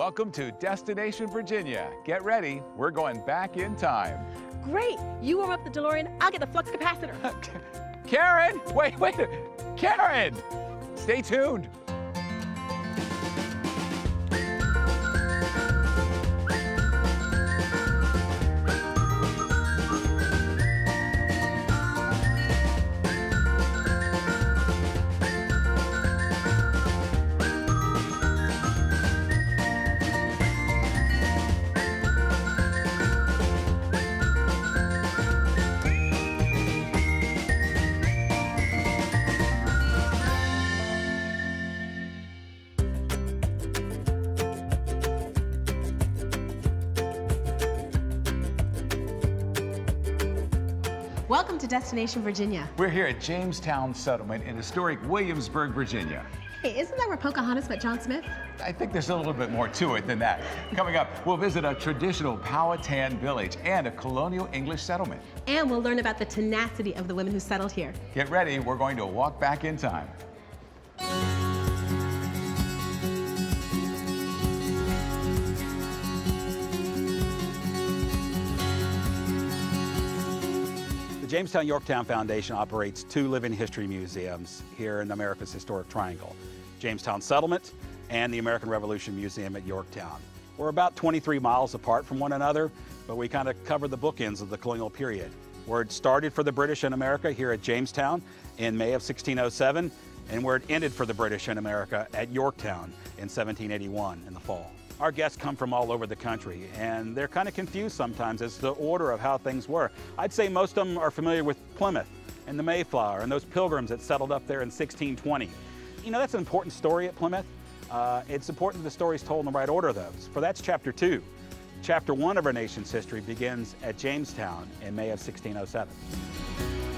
Welcome to Destination Virginia. Get ready, we're going back in time. Great. You warm up the DeLorean, I'll get the flux capacitor. Karen, wait, wait, Karen, stay tuned. Welcome to Destination Virginia. We're here at Jamestown Settlement in historic Williamsburg, Virginia. Hey, isn't that where Pocahontas met John Smith? I think there's a little bit more to it than that. Coming up, we'll visit a traditional Powhatan village and a colonial English settlement. And we'll learn about the tenacity of the women who settled here. Get ready, we're going to walk back in time. Jamestown Yorktown Foundation operates two living history museums here in America's Historic Triangle, Jamestown Settlement and the American Revolution Museum at Yorktown. We're about 23 miles apart from one another, but we kind of cover the bookends of the colonial period. Where it started for the British in America here at Jamestown in May of 1607, and where it ended for the British in America at Yorktown in 1781 in the fall. Our guests come from all over the country, and they're kind of confused sometimes as to the order of how things were. I'd say most of them are familiar with Plymouth and the Mayflower and those pilgrims that settled up there in 1620. You know, that's an important story at Plymouth. Uh, it's important that the story's told in the right order, though, for that's chapter two. Chapter one of our nation's history begins at Jamestown in May of 1607.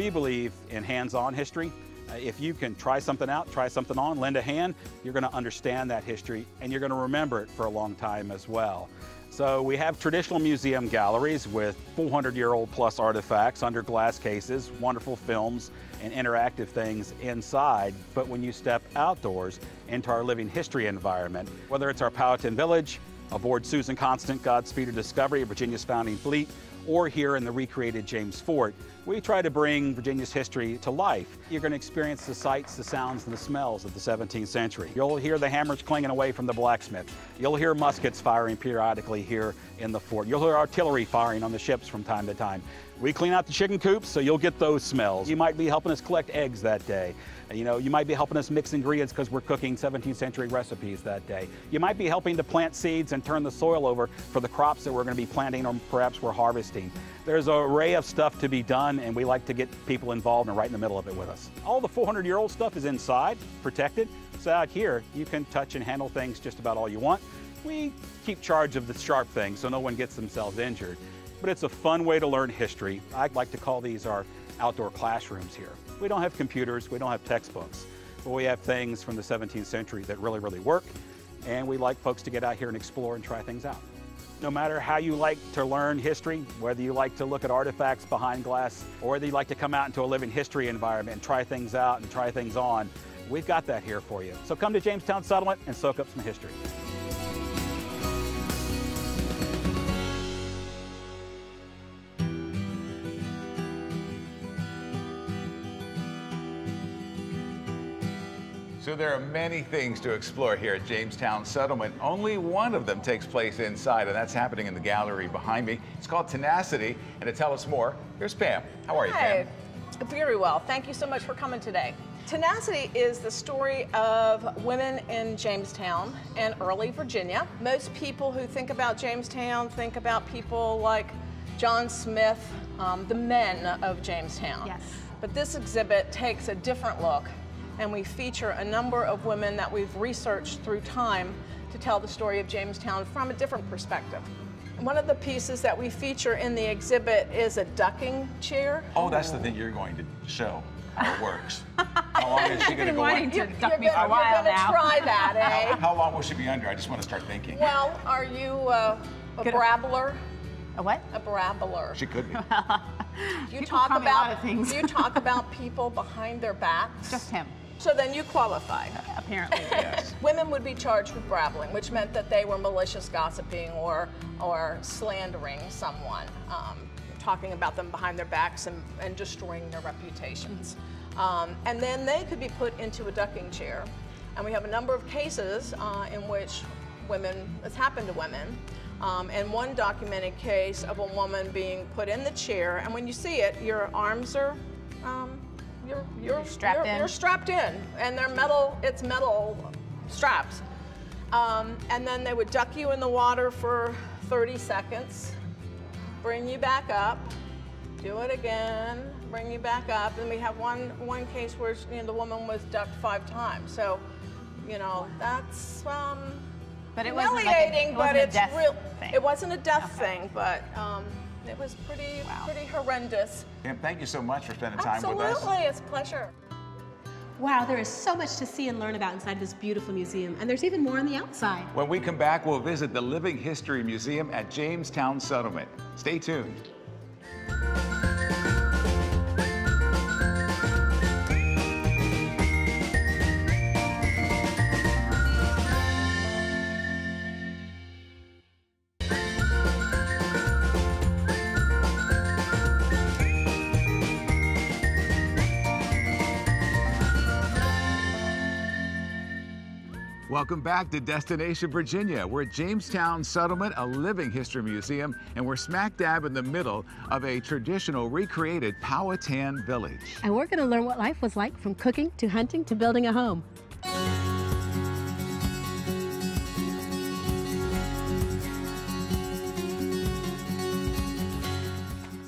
We believe in hands-on history. Uh, if you can try something out, try something on, lend a hand, you're going to understand that history and you're going to remember it for a long time as well. So we have traditional museum galleries with 400-year-old plus artifacts under glass cases, wonderful films, and interactive things inside. But when you step outdoors into our living history environment, whether it's our Powhatan Village, aboard Susan Constant, Godspeed or Discovery, Virginia's founding fleet, or here in the recreated James Fort, we try to bring Virginia's history to life. You're going to experience the sights, the sounds, and the smells of the 17th century. You'll hear the hammers clanging away from the blacksmith. You'll hear muskets firing periodically here in the fort. You'll hear artillery firing on the ships from time to time. We clean out the chicken coops, so you'll get those smells. You might be helping us collect eggs that day. You know, you might be helping us mix ingredients because we're cooking 17th century recipes that day. You might be helping to plant seeds and turn the soil over for the crops that we're going to be planting or perhaps we're harvesting. There's an array of stuff to be done and we like to get people involved and right in the middle of it with us. All the 400 year old stuff is inside, protected. So out here, you can touch and handle things just about all you want. We keep charge of the sharp things so no one gets themselves injured. But it's a fun way to learn history. I like to call these our outdoor classrooms here. We don't have computers, we don't have textbooks, but we have things from the 17th century that really, really work. And we like folks to get out here and explore and try things out. No matter how you like to learn history, whether you like to look at artifacts behind glass, or whether you like to come out into a living history environment and try things out and try things on, we've got that here for you. So come to Jamestown Settlement and soak up some history. So there are many things to explore here at Jamestown Settlement. Only one of them takes place inside, and that's happening in the gallery behind me. It's called Tenacity, and to tell us more, here's Pam. How are you, Hi. Pam? Very well. Thank you so much for coming today. Tenacity is the story of women in Jamestown and early Virginia. Most people who think about Jamestown think about people like John Smith, um, the men of Jamestown. Yes. But this exhibit takes a different look, and we feature a number of women that we've researched through time to tell the story of Jamestown from a different perspective. One of the pieces that we feature in the exhibit is a ducking chair. Oh, that's the thing you're going to show how it works. How long is she going to go wanting on? to You're, duck me you're for a gonna, while you're gonna try that, eh? How long will she be under? I just want to start thinking. well, are you uh, a Good. brabbler? A A what? A brabbler. She could be. you People talk call me a lot about things. you talk about people behind their backs. Just him, So then you qualify. apparently. yes. Women would be charged with brabbling, which meant that they were malicious gossiping or or slandering someone, um, talking about them behind their backs and, and destroying their reputations. Um, and then they could be put into a ducking chair. And we have a number of cases uh, in which women, it's happened to women. Um, and one documented case of a woman being put in the chair, and when you see it, your arms are, um, you're, you're, strapped you're, in. You're strapped in, and they're metal. It's metal straps. Um, and then they would duck you in the water for 30 seconds, bring you back up, do it again, bring you back up. And we have one one case where you know, the woman was ducked five times. So, you know, that's um, But it wasn't like a- humiliating, it but it's death real. thing. It wasn't a death Okay. thing, but um, it was pretty Wow. pretty horrendous. Pam, thank you so much for spending time with us. Absolutely, it's a pleasure. Wow, there is so much to see and learn about inside this beautiful museum, and there's even more on the outside. When we come back, we'll visit the Living History Museum at Jamestown Settlement. Stay tuned. Welcome back to Destination Virginia. We're at Jamestown Settlement, a living history museum, and we're smack dab in the middle of a traditional recreated Powhatan village. And we're going to learn what life was like from cooking to hunting to building a home.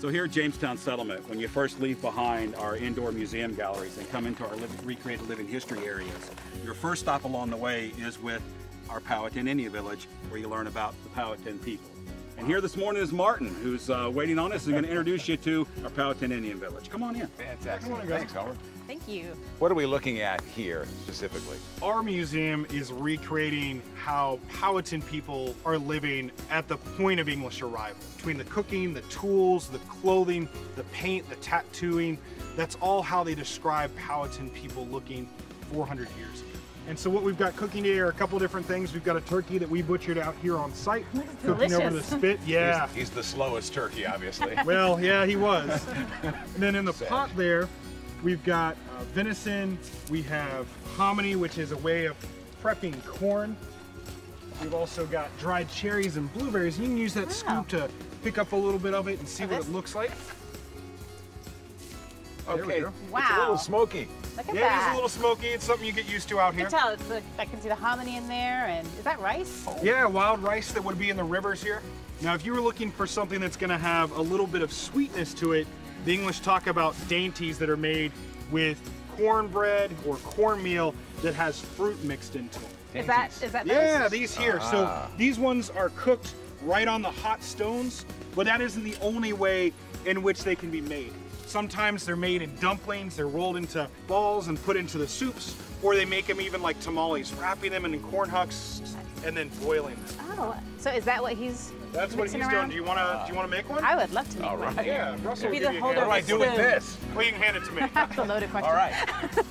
So here at Jamestown Settlement, when you first leave behind our indoor museum galleries and come into our recreated living history areas, your first stop along the way is with our Powhatan Indian Village, where you learn about the Powhatan people. And here this morning is Martin, who's uh, waiting on us and going to introduce you to our Powhatan Indian Village. Come on in. Fantastic. Thanks, Howard. Thank you. What are we looking at here specifically? Our museum is recreating how Powhatan people are living at the point of English arrival. Between the cooking, the tools, the clothing, the paint, the tattooing, that's all how they describe Powhatan people looking 400 years ago. And so what we've got cooking today are a couple different things. We've got a turkey that we butchered out here on site, cooking over the spit. Yeah. He's, he's the slowest turkey, obviously. Well, yeah, he was. and then in the pot there, we've got uh, venison. We have hominy, which is a way of prepping corn. We've also got dried cherries and blueberries. You can use that scoop to pick up a little bit of it and see what this- it looks like. we okay. go. It's a little smoky. Look at Yeah, that. it is a little smoky. It's something you get used to out You here. can tell it's the, I can see the hominy in there, and is that rice? Yeah, wild rice that would be in the rivers here. Now, if you were looking for something that's going to have a little bit of sweetness to it, the English talk about dainties that are made with cornbread or cornmeal that has fruit mixed into them. Is that is that Yeah, those? these here. Ah. So these ones are cooked right on the hot stones, but that isn't the only way in which they can be made. Sometimes they're made in dumplings, they're rolled into balls and put into the soups, or they make them even like tamales, wrapping them in corn husks and then boiling them. Oh, so is that what he's That's what he's mixing doing. Do you want to? Do you want to make one? I would love to make All one. yeah, Russell. Be the you holder hand. What do I do with this? Well, you can hand it to me. That's a loaded question. All right.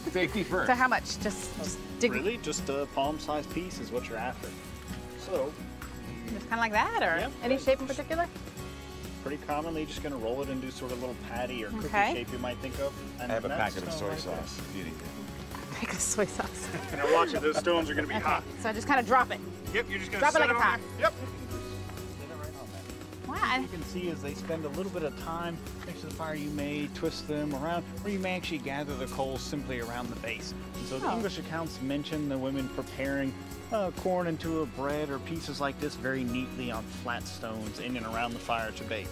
Safety first. So how much? Just just dig Really, just a palm-sized piece is what you're after. So, just kind of like that, or Yep. any shape in particular? pretty commonly, just gonna roll it into sort of little patty or cookie Okay. shape you might think of. And I have a packet of soy right there. sauce. if you need it. Make a soy sauce. Now watch it. Those stones are going to be Okay. hot. So I just kind of drop it. Yep, you're just going to Drop it like it it's on Yep. Wow. You can see as they spend a little bit of time next to the fire, you may twist them around, or you may actually gather the coals simply around the base. And so the Oh. English accounts mention the women preparing uh, corn into a bread or pieces like this very neatly on flat stones in and around the fire to bake.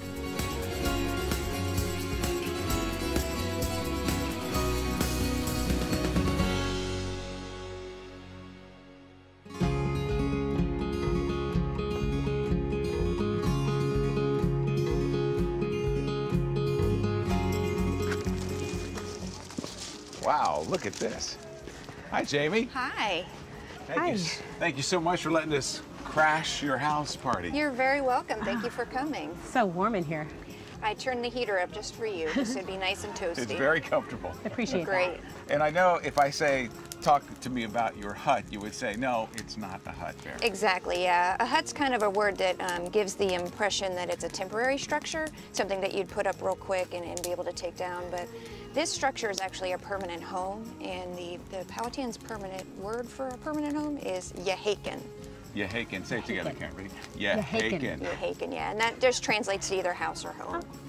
Wow, look at this. Hi, Jamie. Hi. Thank you. Thank you so much for letting us crash your house party. You're very welcome. Thank you for coming. So warm in here. I turned the heater up just for you, just to be nice and toasty. It's very comfortable. I appreciate that. great. And I know if I say, talk to me about your hut, you would say, no, it's not a hut, Bear. Exactly, yeah. A hut's kind of a word that um, gives the impression that it's a temporary structure, something that you'd put up real quick and, and be able to take down. But this structure is actually a permanent home, and the, the Powhatan's permanent word for a permanent home is Yahaken. Yehaken. Say it together, Cameron. Yehaken. Yehaken. Yahaken, yeah. And that just translates to either house or home. Oh.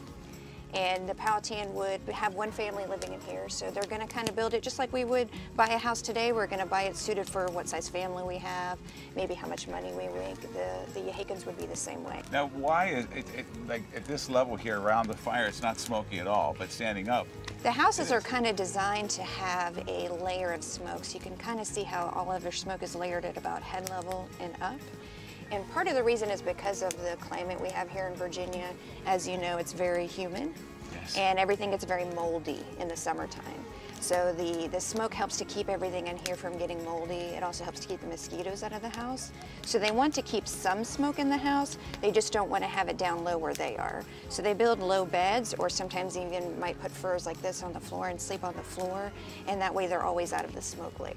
And the Powhatan would have one family living in here, so they're going to kind of build it just like we would buy a house today. We're going to buy it suited for what size family we have, maybe how much money we make. The, the Yahakens would be the same way. Now, why is it, it, like at this level here around the fire, it's not smoky at all, but standing up, The houses are kind of designed to have a layer of smoke, so you can kind of see how all of their smoke is layered at about head level and up. And part of the reason is because of the climate we have here in Virginia. As you know, it's very humid, Yes. and everything gets very moldy in the summertime. So the, the smoke helps to keep everything in here from getting moldy. It also helps to keep the mosquitoes out of the house. So they want to keep some smoke in the house. They just don't want to have it down low where they are. So they build low beds or sometimes even might put furs like this on the floor and sleep on the floor. And that way they're always out of the smoke layer.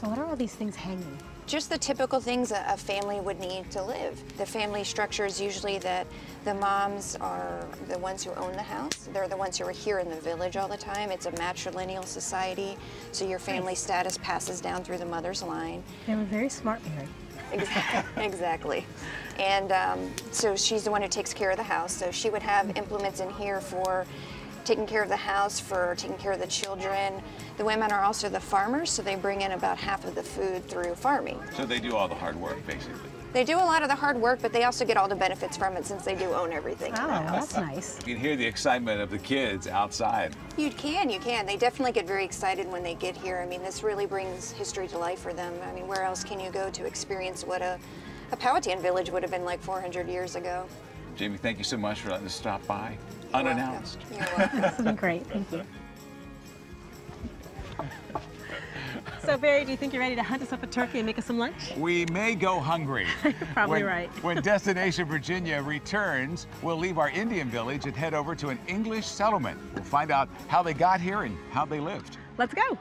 So what are all these things hanging? Just the typical things a, family would need to live. The family structure is usually that the moms are the ones who own the house. They're the ones who are here in the village all the time. It's a matrilineal society, so your family status passes down through the mother's line. They were very smart, Mary. Exactly. exactly. And um, so she's the one who takes care of the house. So she would have implements in here for taking care of the house, for taking care of the children. The women are also the farmers, so they bring in about half of the food through farming. so they do all the hard work, basically. They do a lot of the hard work, but they also get all the benefits from it since they do own everything. Oh, that's nice. You can hear the excitement of the kids outside. You can, you can. They definitely get very excited when they get here. I mean, this really brings history to life for them. I mean, where else can you go to experience what a, a Powhatan village would have been like 400 years ago? Jamie, thank you so much for letting us stop by You're welcome. Unannounced. You're. This has been great. Thank you. So, Barry, do you think you're ready to hunt us up a turkey and make us some lunch? We may go hungry. Probably when, right. when Destination Virginia returns, we'll leave our Indian village and head over to an English settlement. We'll find out how they got here and how they lived. Let's go.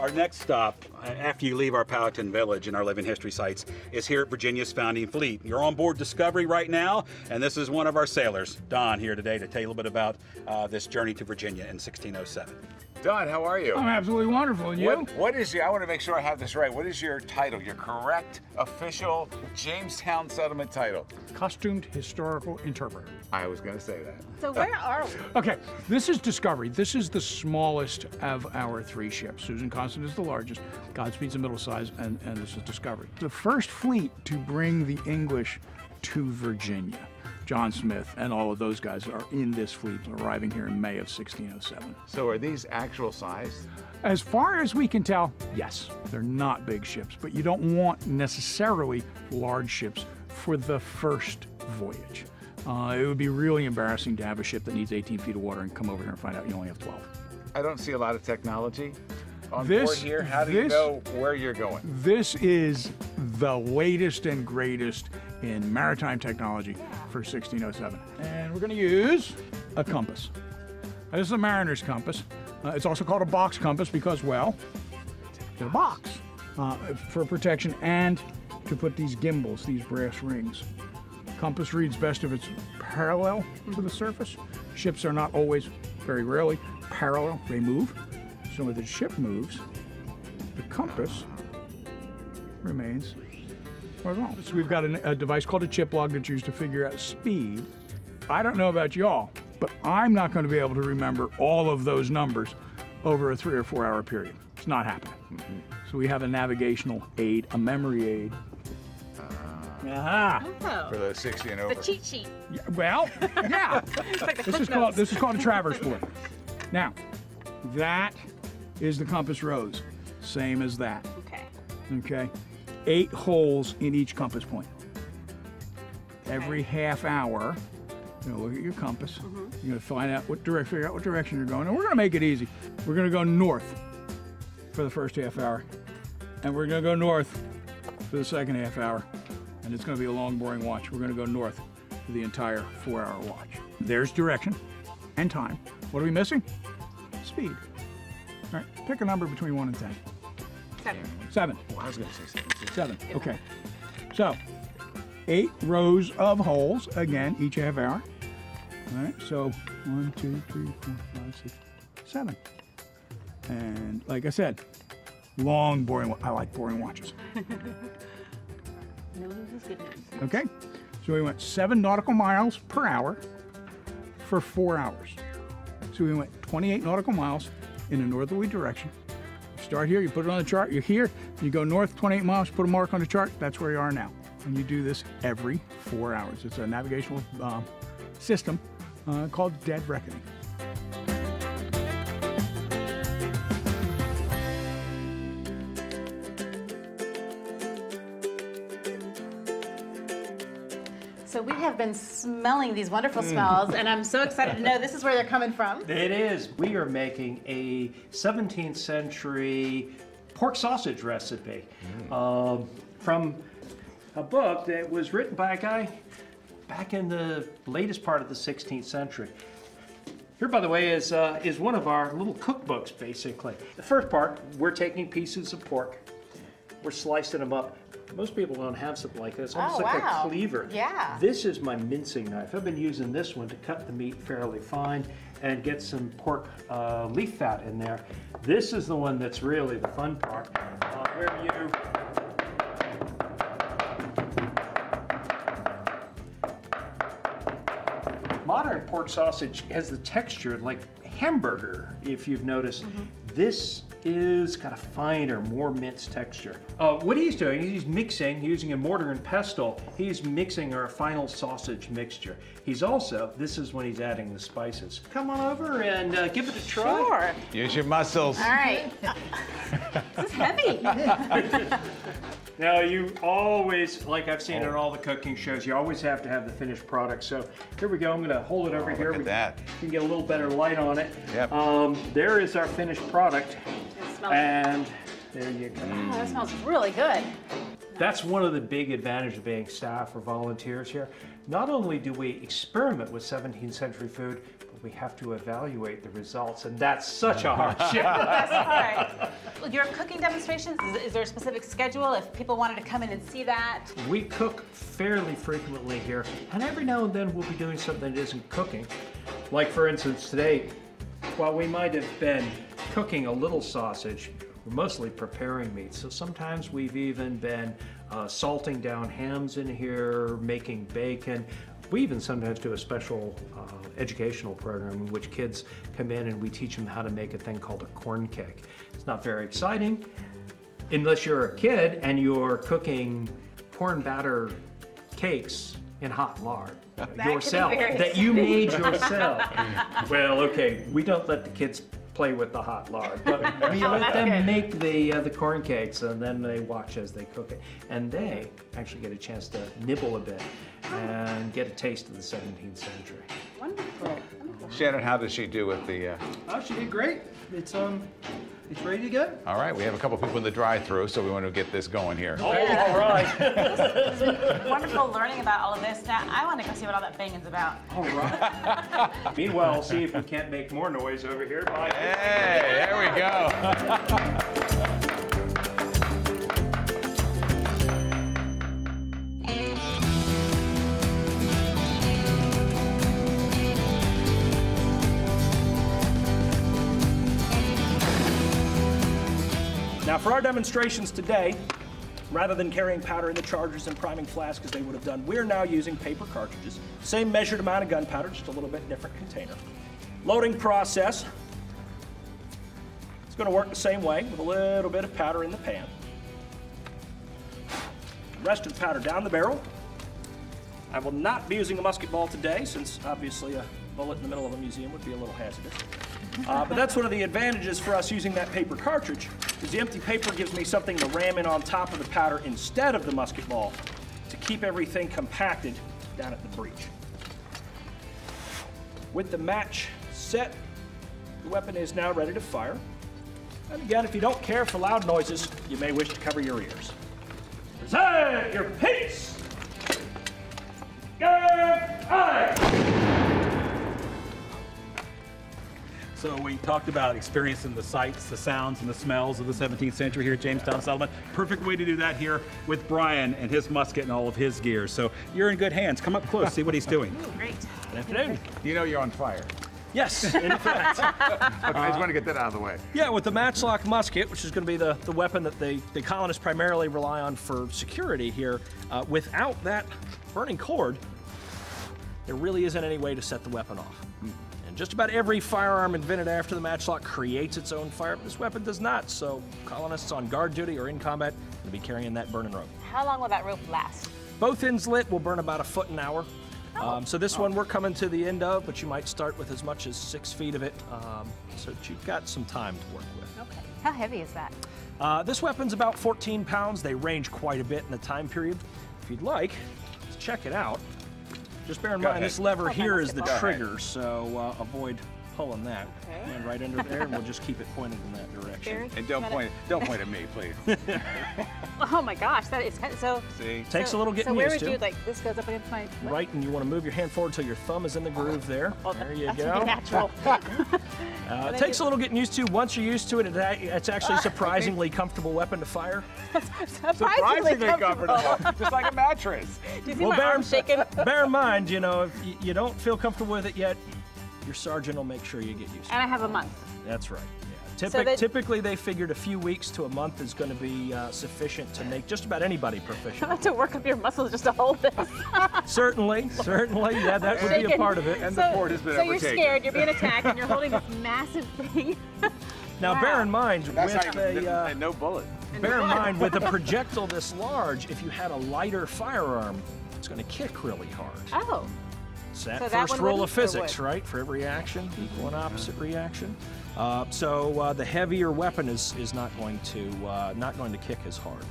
Our next stop, uh, after you leave our Powhatan Village and our living history sites, is here at Virginia's founding fleet. You're on board Discovery right now, and this is one of our sailors, Don, here today to tell you a little bit about uh, this journey to Virginia in 1607. Don, how are you? I'm absolutely wonderful. And you? What, what is your, I want to make sure I have this right. What is your title, your correct official Jamestown settlement title? Costumed historical interpreter. I was going to say that. So, uh, where are we? Okay, this is Discovery. This is the smallest of our three ships. Susan Constant is the largest, Godspeed's the middle size, and, and this is Discovery. The first fleet to bring the English to Virginia. John Smith and all of those guys are in this fleet, arriving here in May of 1607. So are these actual size? As far as we can tell, yes, they're not big ships, but you don't want necessarily large ships for the first voyage. Uh, it would be really embarrassing to have a ship that needs 18 feet of water and come over here and find out you only have 12. I don't see a lot of technology on board here. How do you know where you're going? This is the latest and greatest in maritime technology for 1607. And we're going to use a compass. Now, this is a mariner's compass. Uh, it's also called a box compass because, well, it's a box uh, for protection and to put these gimbals, these brass rings. Compass reads best if it's parallel to the surface. Ships are not always, very rarely, parallel. They move. So when the ship moves, the compass remains. So we've got a, a device called a chip log that's used to figure out speed. I don't know about y'all, but I'm not going to be able to remember all of those numbers over a three or four hour period. It's not happening. Mm-hmm. So we have a navigational aid, a memory aid uh-huh. Aha. for those 60 and over. The cheat sheet. Yeah, well, yeah. like this is called this is called a traverse board. Now, that is the compass rose, same as that. Okay. Okay, eight holes in each compass point. Every half hour, you're gonna look at your compass. Mm-hmm. You're gonna find out what direction, figure out what direction you're going, and we're gonna make it easy. We're gonna go north for the first half hour, and we're gonna go north for the second half hour, and it's gonna be a long, boring watch. We're gonna go north for the entire four-hour watch. There's direction and time. What are we missing? Speed. All right, pick a number between one and ten. Seven. Seven. Oh, I was going to say something. Seven. Okay. So, eight rows of holes, again, each half hour. All right, so one, two, three, four, five, six, seven. And like I said, long, boring, I like boring watches. No news is good news. Okay? So we went seven nautical miles per hour for four hours. So we went 28 nautical miles in a northerly direction. Start here, you put it on the chart, you're here, you go north 28 miles, put a mark on the chart, that's where you are now. And you do this every four hours. It's a navigational um, system uh, called Dead Reckoning. Have been smelling these wonderful smells, and I'm so excited to know this is where they're coming from. It is. We are making a 17th century pork sausage recipe um, from a book that was written by a guy back in the latest part of the 16th century. Here, by the way, is, uh, is one of our little cookbooks, basically. The first part, we're taking pieces of pork, we're slicing them up. Most people don't have something like this, almost Oh, like wow. a cleaver. Yeah. This is my mincing knife. I've been using this one to cut the meat fairly fine and get some pork uh, leaf fat in there. This is the one that's really the fun part, uh, where you modern pork sausage has the texture like hamburger, if you've noticed. This is got a finer, more minced texture. Uh, what he's doing, is he's mixing using a mortar and pestle. He's mixing our final sausage mixture. He's also, this is when he's adding the spices. Come on over and uh, give it a try. Sure. Use your muscles. All right. this is heavy. Now you always, like I've seen in all the cooking shows, you always have to have the finished product. So here we go. I'm going to hold it over Oh, here. look at We that. can get a little better light on it. Yep. Um, there is our finished product, It smells- and there you go. oh, that smells really good. That's one of the big advantages of being staff or volunteers here. Not only do we experiment with 17th century food, but we have to evaluate the results, and that's such a hardship. Best part. Your cooking demonstrations, is, is there a specific schedule if people wanted to come in and see that? We cook fairly frequently here, and every now and then we'll be doing something that isn't cooking. Like, for instance, today, while we might have been cooking a little sausage, we're mostly preparing meat. So sometimes we've even been uh, salting down hams in here, making bacon. We even sometimes do a special uh, educational program in which kids come in and we teach them how to make a thing called a corn cake. It's not very exciting, unless you're a kid and you're cooking corn batter cakes in hot lard yourself that you made yourself. well, okay, we don't let the kids play with the hot lard, but we let them Okay. make the uh, the corn cakes and then they watch as they cook it, and they actually get a chance to nibble a bit and get a taste of the 17th century. Wonderful. Shannon, how does she do with the? Uh... Oh, she did great. It's um, it's ready to go. All right, we have a couple people in the drive-through, so we want to get this going here. Oh, yeah. all right. Wonderful learning about all of this. Now, I want to go see what all that banging's about. All right. Meanwhile, we'll see if we can't make more noise over here. Bye. Hey, there we go. Now, for our demonstrations today, rather than carrying powder in the chargers and priming flasks as they would have done, we're now using paper cartridges. Same measured amount of gunpowder, just a little bit different container. Loading process. It's going to work the same way with a little bit of powder in the pan. rest of the powder down the barrel. I will not be using a musket ball today since obviously a bullet in the middle of a museum would be a little hazardous. Uh, but that's one of the advantages for us using that paper cartridge, is the empty paper gives me something to ram in on top of the powder instead of the musket ball to keep everything compacted down at the breech. With the match set, the weapon is now ready to fire. And again, if you don't care for loud noises, you may wish to cover your ears. Present your piece! So we talked about experiencing the sights, the sounds, and the smells of the 17th century here at Jamestown Settlement. Perfect way to do that here with Brian and his musket and all of his gear. So you're in good hands. Come up close, see what he's doing. Great. Good afternoon. You know you're on fire. Yes, in fact. Okay, I just want to get that out of the way. Yeah, with the matchlock musket, which is going to be the, the weapon that the, the colonists primarily rely on for security here, uh, without that burning cord, there really isn't any way to set the weapon off. And just about every firearm invented after the matchlock creates its own fire. This weapon does not, so colonists on guard duty or in combat will be carrying that burning rope. How long will that rope last? Both ends lit will burn about a foot an hour. Um, so this one we're coming to the end of, but you might start with as much as six feet of it, um, so that you've got some time to work with. Okay. How heavy is that? Uh, this weapon's about 14 pounds. They range quite a bit in the time period. If you'd like, let's check it out. Just bear in Go mind, ahead. this lever Oh, here is the musket ball. trigger, so uh, avoid pulling that. Okay. And right under there, and we'll just keep it pointed in that direction. Very And don't kinda- point, don't point at me, please. Oh my gosh, that is kind of, so. See? Takes so, a little getting used to So where would to. you like this goes up against my Right, and you want to move your hand forward until your thumb is in the groove there. Oh, there you that's go. natural. Uh, it takes a little getting used to. Once you're used to it, it it's actually a surprisingly comfortable weapon to fire. Surprisingly comfortable. Just like a mattress. Do you see Well, my bear, arm shaking? bear in mind, you know, if y- you don't feel comfortable with it yet, your sergeant will make sure you get used to it. And I have a month. That's right. Yeah. So Typic- typically, they figured a few weeks to a month is going to be uh, sufficient to make just about anybody I proficient. have to work up your muscles just to hold this. certainly, certainly, yeah, that would be a part of it. And the so, fort has been so you're overtaken. scared, you're being attacked, and you're holding this massive thing. Now, Wow. bear in mind That's with not even, a uh, and no bullet. bear in mind with a projectile this large, if you had a lighter firearm, it's going to kick really hard. Oh. It's that So that first one rule of physics, right? For every action, equal and opposite reaction. Uh, so uh, the heavier weapon is is not going to uh, not going to kick as hard.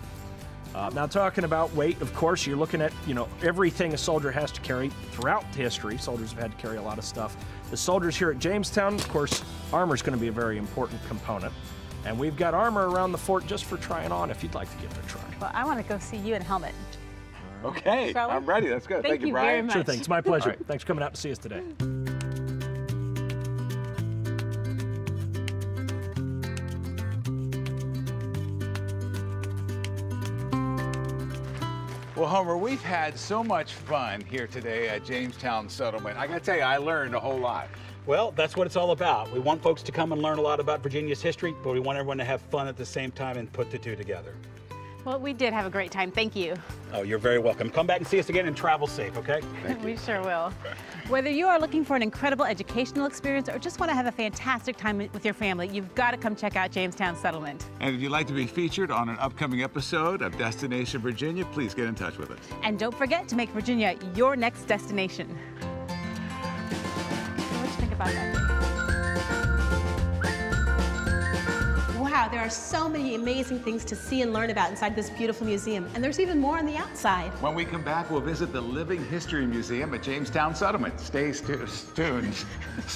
Uh, now talking about weight, of course, you're looking at you know everything a soldier has to carry throughout history. Soldiers have had to carry a lot of stuff. The soldiers here at Jamestown, of course, armor is going to be a very important component, and we've got armor around the fort just for trying on. If you'd like to give it a try. Well, I want to go see you in helmet. Okay, Shall? I'm ready. That's good. Thank you, you Brian. very much. Sure thing. It's my pleasure. All right. Thanks for coming out to see us today. Well, Homer, we've had so much fun here today at Jamestown Settlement. I gotta tell you, I learned a whole lot. Well, that's what it's all about. We want folks to come and learn a lot about Virginia's history, but we want everyone to have fun at the same time and put the two together. Well, we did have a great time. Thank you. Oh, you're very welcome. Come back and see us again and travel safe, okay? We sure will. Whether you are looking for an incredible educational experience or just want to have a fantastic time with your family, you've got to come check out Jamestown Settlement. And if you'd like to be featured on an upcoming episode of Destination Virginia, please get in touch with us. And don't forget to make Virginia your next destination. So what do you think about that? Wow, there are so many amazing things to see and learn about inside this beautiful museum. And there's even more on the outside. When we come back, we'll visit the Living History Museum at Jamestown Settlement. Stay stu- tuned.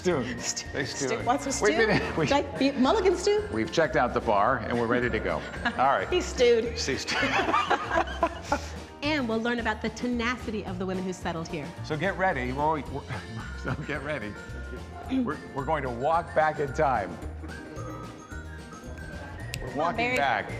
Tuned. Stay tuned. What's a stew? We've, been- we, Like beef- mulligan stew? we've checked out the bar and we're ready to go. All right. He's stewed. See, stu- And we'll learn about the tenacity of the women who settled here. So get ready. We're, so get ready. We're, we're going to walk back in time. We're walking Barry. back.